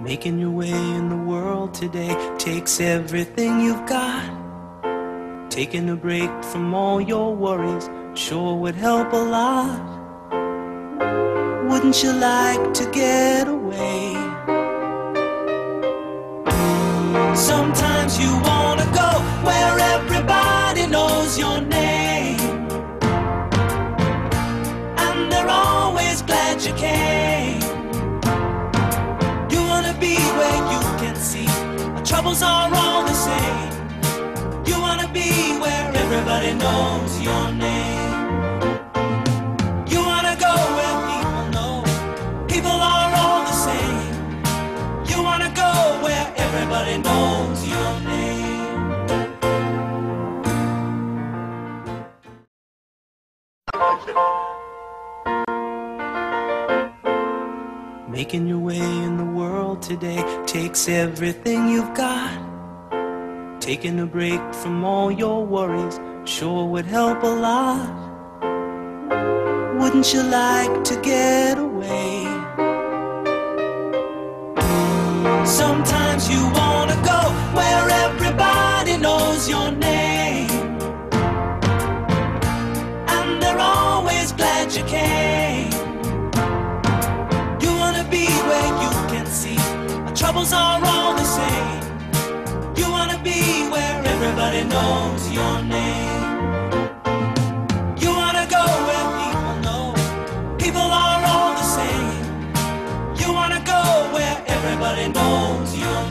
Making your way in the world today takes everything you've got. Taking a break from all your worries sure would help a lot. Wouldn't you like to get away? Sometimes you wanna you came. You wanna be where you can see our troubles are all the same. You wanna be where everybody knows your name. You wanna go where people know people are all the same. You wanna go where everybody knows your name. Making your way in the world today takes everything you've got. Taking a break from all your worries sure would help a lot. Wouldn't you like to get away? Sometimes you wanna go where everybody knows your name. And they're always glad you came. troubles are all the same. You wanna be where everybody knows your name. You wanna go where people know people are all the same. You wanna go where everybody knows your